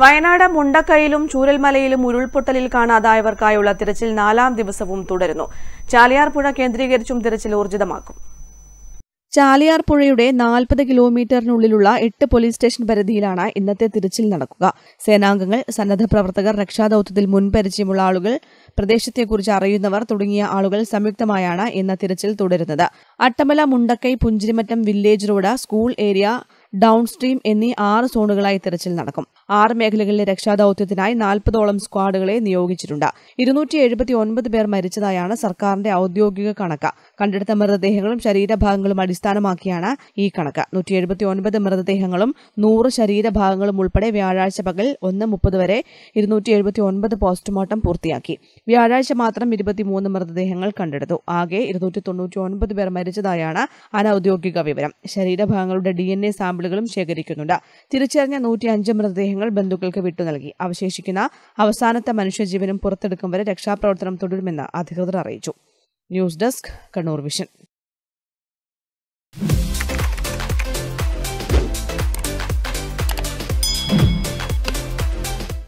വയനാട് മുണ്ടക്കയിലും ചൂരൽമലയിലും ഉരുൾപൊട്ടലിൽ കാണാതായവർക്കായുള്ള തിരച്ചിൽ നാലാം ദിവസവും തുടരുന്നു. ചാലിയാർ പുഴ കേന്ദ്രീകരിച്ചും തിരച്ചിൽ ഊർജിതമാക്കും. ചാലിയാർ പുഴയുടെ നാൽപ്പത് കിലോമീറ്ററിനുള്ളിലുള്ള എട്ട് പോലീസ് സ്റ്റേഷൻ പരിധിയിലാണ് ഇന്നത്തെ തിരച്ചിൽ നടക്കുക. സേനാംഗങ്ങൾ സന്നദ്ധ പ്രവർത്തകർ രക്ഷാദൌത്യത്തിൽ മുൻപരിചയമുള്ള ആളുകൾ പ്രദേശത്തെക്കുറിച്ച് അറിയുന്നവർ തുടങ്ങിയ ആളുകൾ സംയുക്തമായാണ് ഇന്ന് തിരച്ചിൽ തുടരുന്നത്. Attamala Mundakkai Punchirimattam village road school area downstream എന്നീ ആറ് സോണുകളായി തിരച്ചിൽ നടക്കും. ആറ് മേഖലകളിലെ രക്ഷാദൌത്യത്തിനായി നാൽപ്പതോളം സ്ക്വാഡുകളെ നിയോഗിച്ചിട്ടുണ്ട്. ഇരുന്നൂറ്റി എഴുപത്തി ഒൻപത് പേർ മരിച്ചതായാണ് സർക്കാരിന്റെ ഔദ്യോഗിക കണക്ക്. കണ്ടെടുത്ത മൃതദേഹങ്ങളും ശരീരഭാഗങ്ങളും അടിസ്ഥാനമാക്കിയാണ് ഈ കണക്ക്. നൂറ്റി എഴുപത്തി ഒൻപത് മൃതദേഹങ്ങളും നൂറ് ശരീരഭാഗങ്ങളും ഉൾപ്പെടെ വ്യാഴാഴ്ച പകൽ ഒന്ന് മുപ്പത് വരെ ഇരുന്നൂറ്റി എഴുപത്തി ഒൻപത് പോസ്റ്റ്മോർട്ടം പൂർത്തിയാക്കി. വ്യാഴാഴ്ച മാത്രം ഇരുപത്തിമൂന്ന് മൃതദേഹങ്ങൾ കണ്ടെടുത്തു. ആകെ ഇരുന്നൂറ്റി തൊണ്ണൂറ്റി ഒൻപത് പേർ മരിച്ചതായാണ് അനൌദ്യോഗിക വിവരം. ശരീരഭാഗങ്ങളുടെ ഡി എൻ എ സാമ്പിളുകളും ശേഖരിക്കുന്നുണ്ട്. തിരിച്ചറിഞ്ഞ നൂറ്റി അഞ്ച് മൃതദേഹങ്ങൾ ബന്ധുക്കൾക്ക് വിട്ടു നൽകി. അവശേഷിക്കുന്ന അവസാനത്തെ മനുഷ്യജീവനും പുറത്തെടുക്കും വരെ രക്ഷാപ്രവർത്തനം തുടരുമെന്ന് അധികൃതർ അറിയിച്ചു. News desk Kannur vision.